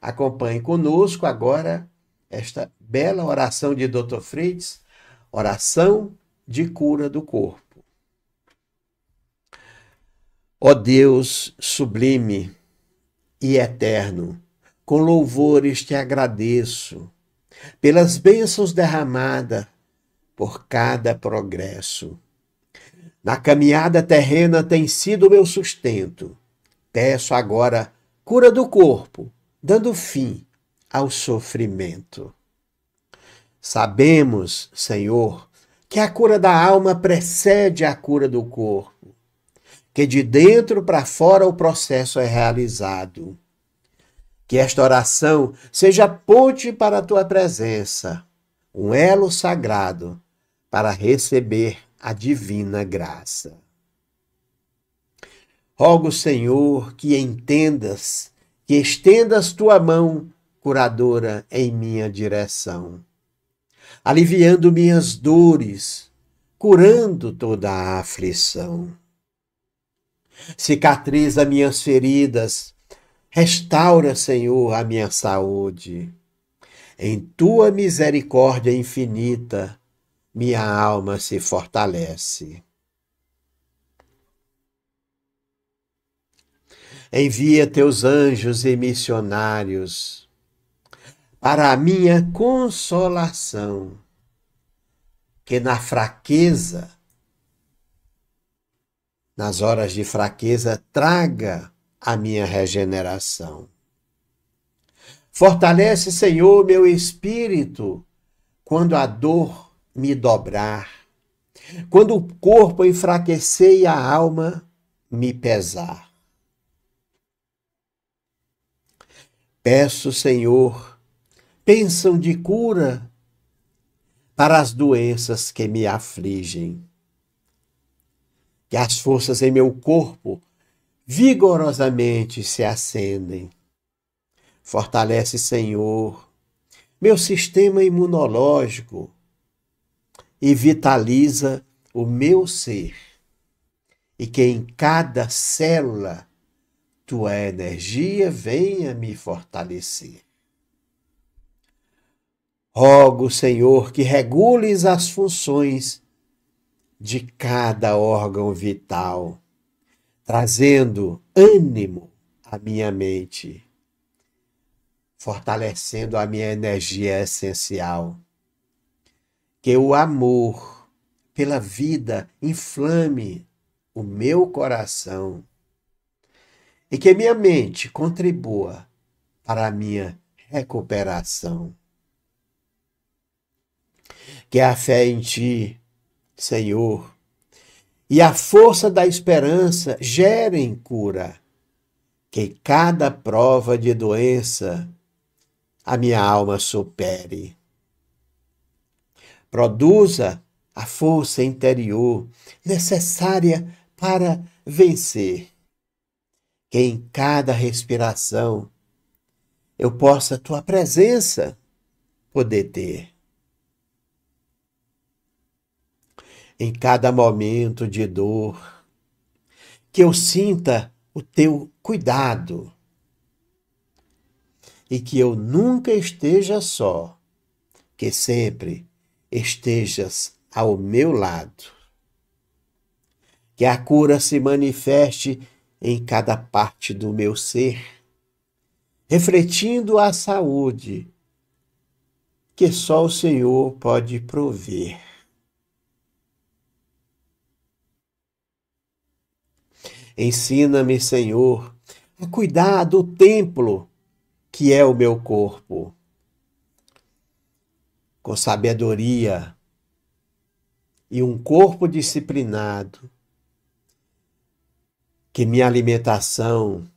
S1: Acompanhe conosco agora esta bela oração de Dr. Fritz, oração de cura do corpo. Ó Deus sublime e eterno, com louvores te agradeço pelas bênçãos derramadas por cada progresso. Na caminhada terrena tem sido meu sustento. Peço agora cura do corpo, dando fim ao sofrimento. Sabemos, Senhor, que a cura da alma precede a cura do corpo, que de dentro para fora o processo é realizado. Que esta oração seja ponte para a tua presença, um elo sagrado para receber a divina graça. Rogo, Senhor, que entendas, que estendas tua mão curadora em minha direção, aliviando minhas dores, curando toda a aflição. Cicatriza minhas feridas, restaura, Senhor, a minha saúde. Em tua misericórdia infinita, minha alma se fortalece. Envia teus anjos e missionários para a minha consolação, que na fraqueza, nas horas de fraqueza, traga a minha regeneração. Fortalece, Senhor, meu espírito quando a dor me dobrar, quando o corpo enfraquecer e a alma me pesar. Peço, Senhor, pensam de cura para as doenças que me afligem. Que as forças em meu corpo vigorosamente se acendem. Fortalece, Senhor, meu sistema imunológico e vitaliza o meu ser, e que em cada célula tua energia venha me fortalecer. Rogo, Senhor, que regules as funções de cada órgão vital, trazendo ânimo à minha mente, fortalecendo a minha energia essencial que o amor pela vida inflame o meu coração e que minha mente contribua para a minha recuperação. Que a fé em Ti, Senhor, e a força da esperança gerem cura, que cada prova de doença a minha alma supere produza a força interior necessária para vencer. Que em cada respiração eu possa tua presença poder ter. Em cada momento de dor, que eu sinta o teu cuidado e que eu nunca esteja só, que sempre estejas ao meu lado. Que a cura se manifeste em cada parte do meu ser, refletindo a saúde que só o Senhor pode prover. Ensina-me, Senhor, a cuidar do templo que é o meu corpo com sabedoria e um corpo disciplinado, que minha alimentação,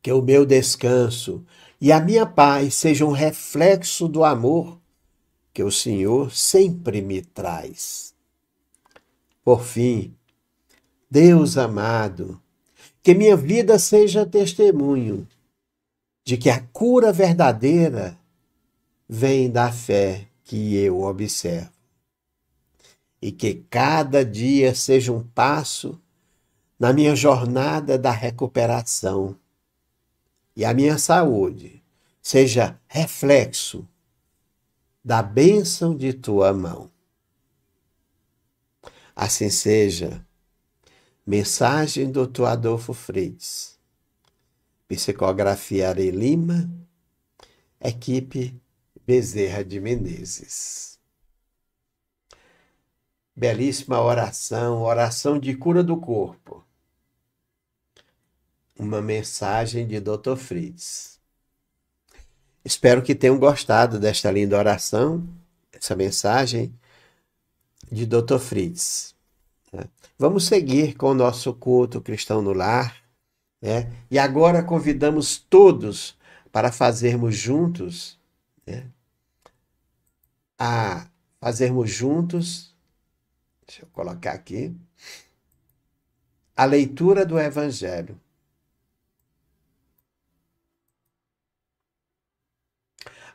S1: que o meu descanso e a minha paz sejam um reflexo do amor que o Senhor sempre me traz. Por fim, Deus amado, que minha vida seja testemunho de que a cura verdadeira vem da fé que eu observo. E que cada dia seja um passo na minha jornada da recuperação. E a minha saúde seja reflexo da bênção de tua mão. Assim seja. Mensagem do Dr. Adolfo Freitas. Psicografia Are Lima. Equipe Bezerra de Menezes. Belíssima oração, oração de cura do corpo. Uma mensagem de Dr. Fritz. Espero que tenham gostado desta linda oração, essa mensagem de Dr. Fritz. Né? Vamos seguir com o nosso culto cristão no lar. Né? E agora convidamos todos para fazermos juntos, né? a fazermos juntos, deixa eu colocar aqui, a leitura do Evangelho.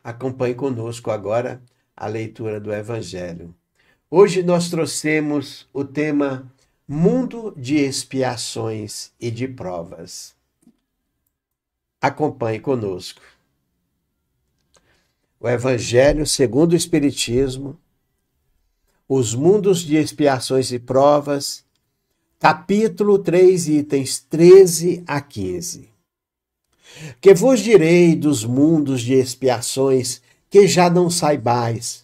S1: Acompanhe conosco agora a leitura do Evangelho. Hoje nós trouxemos o tema Mundo de Expiações e de Provas. Acompanhe conosco. O Evangelho segundo o Espiritismo, os mundos de expiações e provas, capítulo 3, itens 13 a 15. Que vos direi dos mundos de expiações que já não saibais,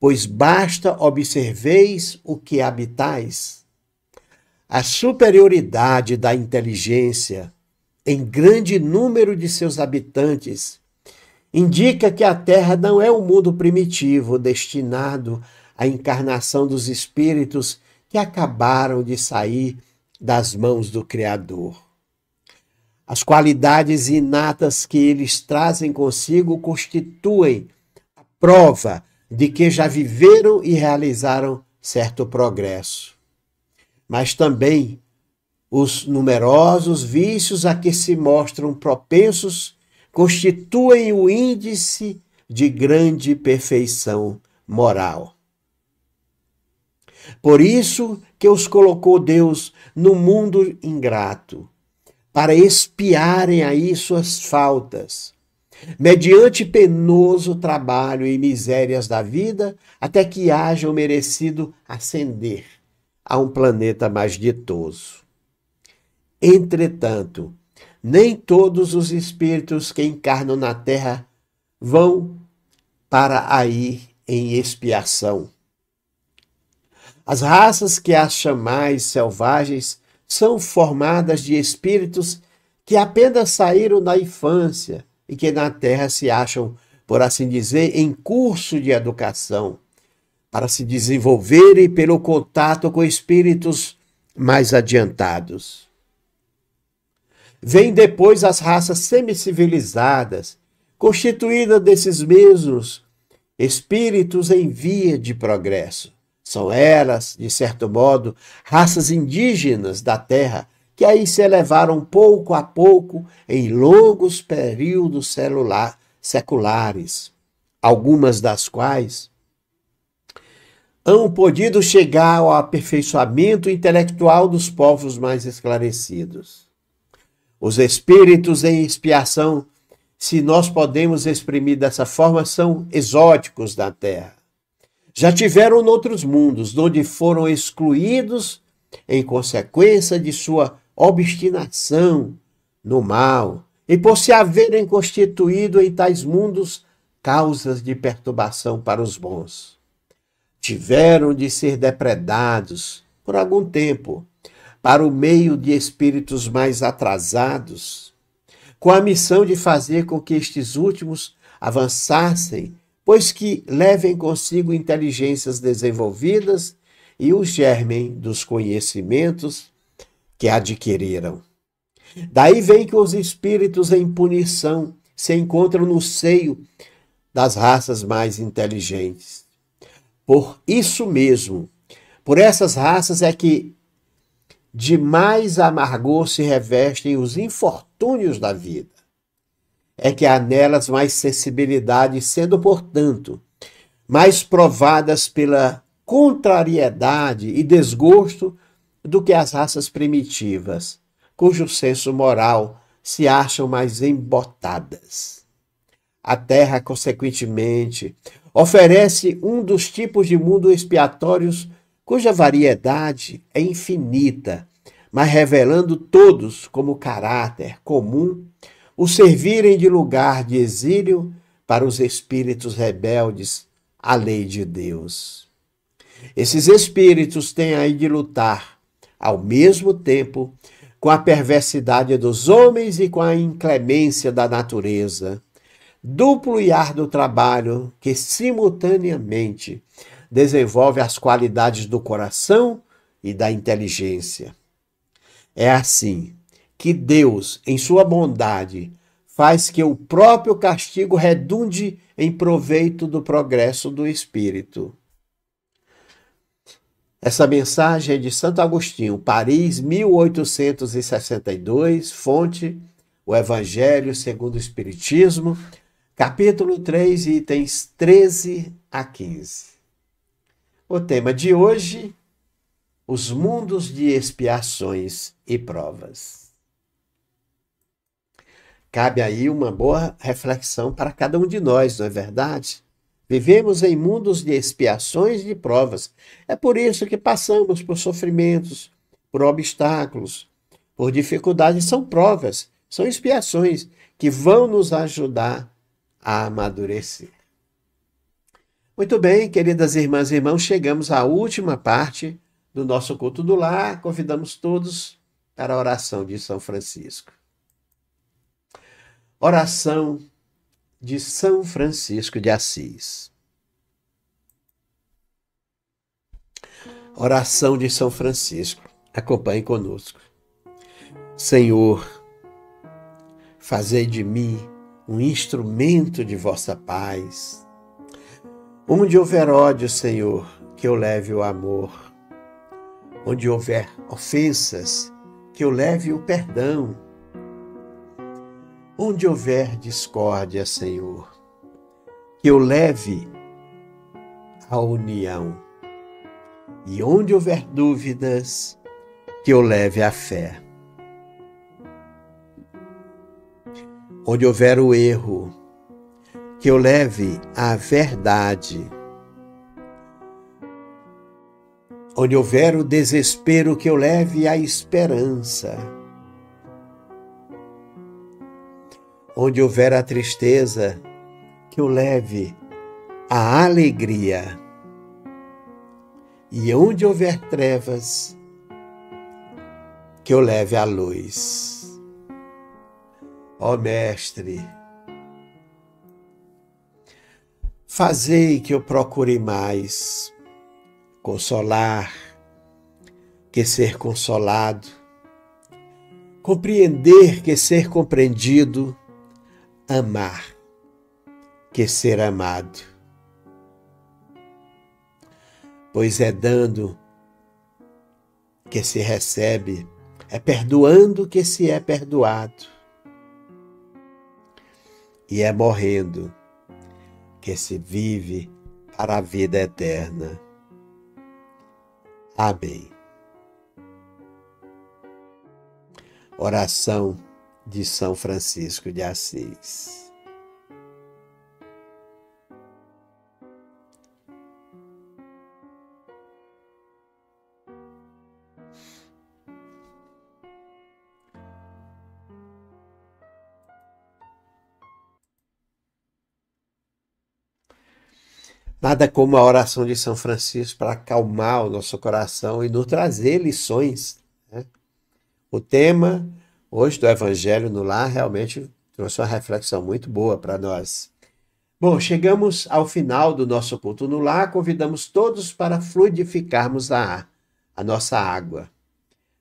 S1: pois basta observeis o que habitais. A superioridade da inteligência em grande número de seus habitantes indica que a Terra não é um mundo primitivo destinado à encarnação dos espíritos que acabaram de sair das mãos do Criador. As qualidades inatas que eles trazem consigo constituem a prova de que já viveram e realizaram certo progresso. Mas também os numerosos vícios a que se mostram propensos constituem o índice de grande perfeição moral. Por isso que os colocou Deus no mundo ingrato, para expiarem aí suas faltas, mediante penoso trabalho e misérias da vida, até que hajam merecido ascender a um planeta mais ditoso. Entretanto, nem todos os espíritos que encarnam na Terra vão para aí em expiação. As raças que as chamais selvagens são formadas de espíritos que apenas saíram da infância e que na Terra se acham, por assim dizer, em curso de educação, para se desenvolverem pelo contato com espíritos mais adiantados. Vêm depois as raças semicivilizadas, constituídas desses mesmos espíritos em via de progresso. São elas, de certo modo, raças indígenas da terra que aí se elevaram pouco a pouco em longos períodos celular, seculares, algumas das quais hão podido chegar ao aperfeiçoamento intelectual dos povos mais esclarecidos. Os espíritos em expiação, se nós podemos exprimir dessa forma, são exóticos da terra já tiveram noutros mundos, onde foram excluídos em consequência de sua obstinação no mal, e por se haverem constituído em tais mundos causas de perturbação para os bons. Tiveram de ser depredados por algum tempo para o meio de espíritos mais atrasados, com a missão de fazer com que estes últimos avançassem pois que levem consigo inteligências desenvolvidas e o germen dos conhecimentos que adquiriram. Daí vem que os espíritos em punição se encontram no seio das raças mais inteligentes. Por isso mesmo, por essas raças é que de mais amargor se revestem os infortúnios da vida é que há nelas mais sensibilidade, sendo, portanto, mais provadas pela contrariedade e desgosto do que as raças primitivas, cujo senso moral se acham mais embotadas. a terra, consequentemente, oferece um dos tipos de mundo expiatórios cuja variedade é infinita, mas revelando todos como caráter comum o servirem de lugar de exílio para os espíritos rebeldes à lei de Deus. Esses espíritos têm aí de lutar, ao mesmo tempo, com a perversidade dos homens e com a inclemência da natureza. Duplo e árduo trabalho que, simultaneamente, desenvolve as qualidades do coração e da inteligência. É assim que Deus, em sua bondade, faz que o próprio castigo redunde em proveito do progresso do espírito. Essa mensagem é de Santo Agostinho, Paris, 1862, fonte o Evangelho segundo o Espiritismo, capítulo 3, itens 13 a 15. O tema de hoje: os mundos de expiações e provas. Cabe aí uma boa reflexão para cada um de nós, não é verdade? Vivemos em mundos de expiações e de provas. É por isso que passamos por sofrimentos, por obstáculos, por dificuldades. São provas, são expiações que vão nos ajudar a amadurecer. Muito bem, queridas irmãs e irmãos, chegamos à última parte do nosso culto do lar. Convidamos todos para a oração de São Francisco. Oração de São Francisco de Assis. Oração de São Francisco. Acompanhe conosco. Senhor, fazei de mim um instrumento de vossa paz. Onde houver ódio, Senhor, que eu leve o amor. Onde houver ofensas, que eu leve o perdão Onde houver discórdia, Senhor, que eu leve a união. E onde houver dúvidas, que eu leve a fé. Onde houver o erro, que eu leve a verdade. Onde houver o desespero, que eu leve a esperança Onde houver a tristeza, que eu leve a alegria. E onde houver trevas, que eu leve a luz. Ó Mestre, fazei que eu procure mais consolar que ser consolado, compreender que ser compreendido, amar que ser amado. Pois é dando que se recebe, é perdoando que se é perdoado. E é morrendo que se vive para a vida eterna. Amém. Oração de São Francisco de Assis. Nada como a oração de São Francisco para acalmar o nosso coração e nos trazer lições. Né? O tema hoje do Evangelho no Lar realmente trouxe uma reflexão muito boa para nós. Bom, chegamos ao final do nosso culto no lar, convidamos todos para fluidificarmos a, a nossa água.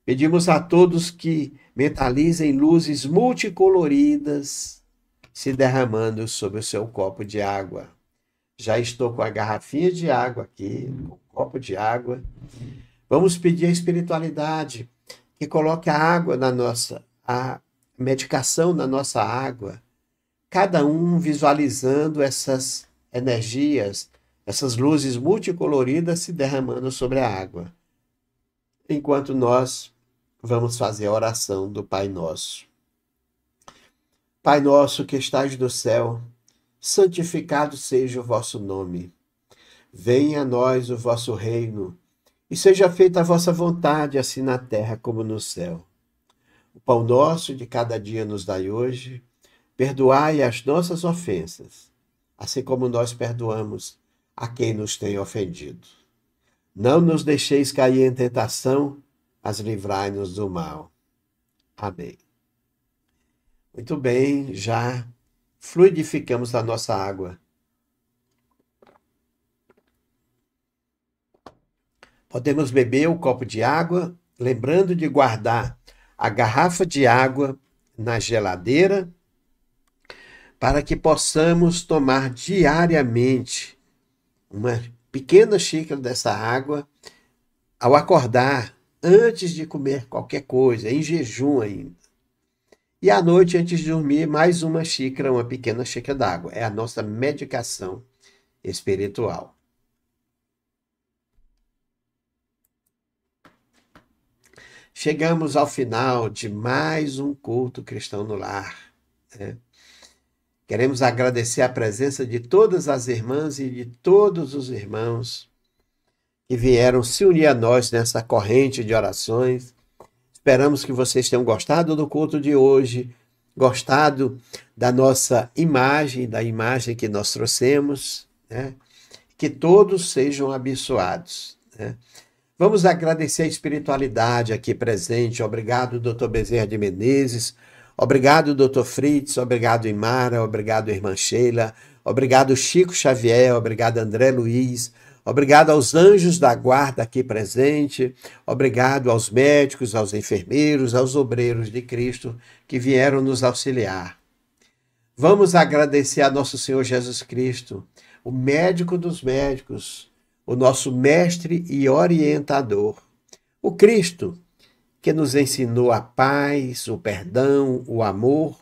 S1: Pedimos a todos que mentalizem luzes multicoloridas se derramando sobre o seu copo de água. Já estou com a garrafinha de água aqui, o copo de água. Vamos pedir a espiritualidade que coloque a água na nossa a medicação na nossa água, cada um visualizando essas energias, essas luzes multicoloridas se derramando sobre a água, enquanto nós vamos fazer a oração do Pai Nosso. Pai nosso que estás no céu, santificado seja o vosso nome. Venha a nós o vosso reino, e seja feita a vossa vontade, assim na terra como no céu. Pão nosso de cada dia nos dai hoje, perdoai as nossas ofensas, assim como nós perdoamos a quem nos tem ofendido. Não nos deixeis cair em tentação, mas livrai-nos do mal. Amém. Muito bem, já fluidificamos a nossa água. Podemos beber o um copo de água, lembrando de guardar a garrafa de água na geladeira, para que possamos tomar diariamente uma pequena xícara dessa água ao acordar, antes de comer qualquer coisa, em jejum ainda. E à noite, antes de dormir, mais uma xícara, uma pequena xícara d'água. É a nossa medicação espiritual. Chegamos ao final de mais um culto cristão no lar. Né? Queremos agradecer a presença de todas as irmãs e de todos os irmãos que vieram se unir a nós nessa corrente de orações Esperamos que vocês tenham gostado do culto de hoje, gostado da nossa imagem, da imagem que nós trouxemos, né? que todos sejam abençoados. Né? Vamos agradecer a espiritualidade aqui presente. Obrigado, doutor Bezerra de Menezes. Obrigado, doutor Fritz. Obrigado, Imara. Obrigado, irmã Sheila. Obrigado, Chico Xavier. Obrigado, André Luiz. Obrigado aos anjos da guarda aqui presente. Obrigado aos médicos, aos enfermeiros, aos obreiros de Cristo que vieram nos auxiliar. Vamos agradecer a nosso Senhor Jesus Cristo, o médico dos médicos, o nosso mestre e orientador. O Cristo que nos ensinou a paz, o perdão, o amor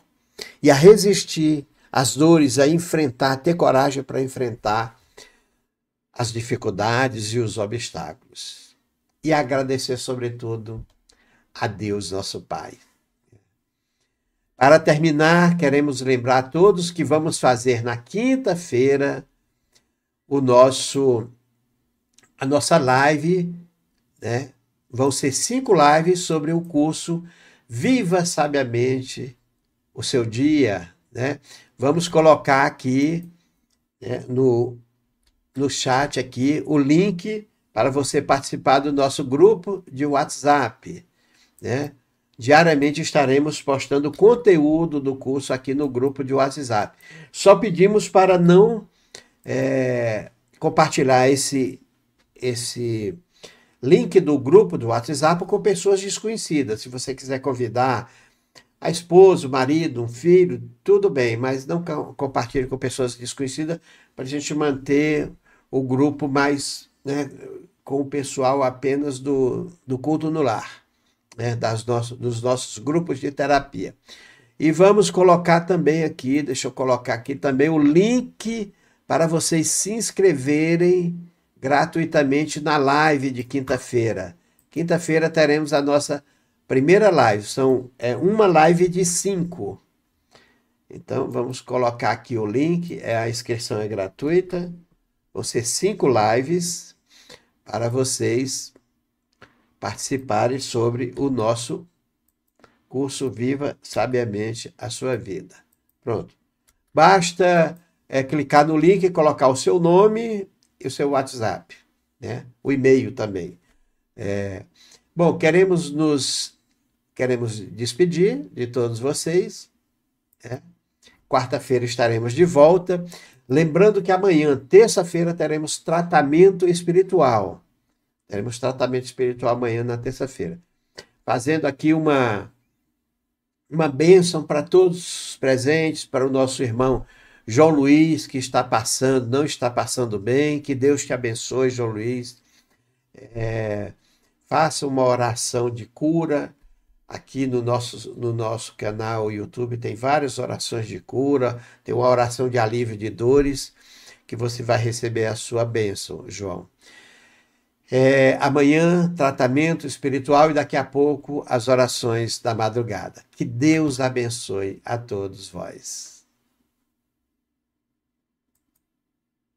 S1: e a resistir às dores, a enfrentar, ter coragem para enfrentar as dificuldades e os obstáculos. E agradecer, sobretudo, a Deus, nosso Pai. Para terminar, queremos lembrar a todos que vamos fazer na quinta-feira o nosso a nossa live, né? Vão ser cinco lives sobre o curso Viva Sabiamente o seu dia, né? Vamos colocar aqui né, no no chat aqui o link para você participar do nosso grupo de WhatsApp. Né? Diariamente estaremos postando conteúdo do curso aqui no grupo de WhatsApp. Só pedimos para não é, compartilhar esse, esse link do grupo do WhatsApp com pessoas desconhecidas. Se você quiser convidar a esposa, o marido, um filho, tudo bem, mas não compartilhe com pessoas desconhecidas para a gente manter o grupo mais né, com o pessoal apenas do, do culto no lar, né, das nosso, dos nossos grupos de terapia. E vamos colocar também aqui, deixa eu colocar aqui também o link para vocês se inscreverem gratuitamente na live de quinta-feira. Quinta-feira teremos a nossa primeira live, são é, uma live de cinco. Então vamos colocar aqui o link, é, a inscrição é gratuita vão ser cinco lives para vocês participarem sobre o nosso curso Viva Sabiamente a Sua Vida. Pronto. Basta é, clicar no link e colocar o seu nome e o seu WhatsApp, né? o e-mail também. É, bom, queremos nos queremos despedir de todos vocês. Né? Quarta-feira estaremos de volta. Lembrando que amanhã, terça-feira, teremos tratamento espiritual. Teremos tratamento espiritual amanhã, na terça-feira. Fazendo aqui uma, uma bênção para todos os presentes, para o nosso irmão João Luiz, que está passando, não está passando bem. Que Deus te abençoe, João Luiz. É, faça uma oração de cura Aqui no nosso, no nosso canal YouTube tem várias orações de cura, tem uma oração de alívio de dores, que você vai receber a sua bênção, João. É, amanhã, tratamento espiritual e daqui a pouco as orações da madrugada. Que Deus abençoe a todos vós.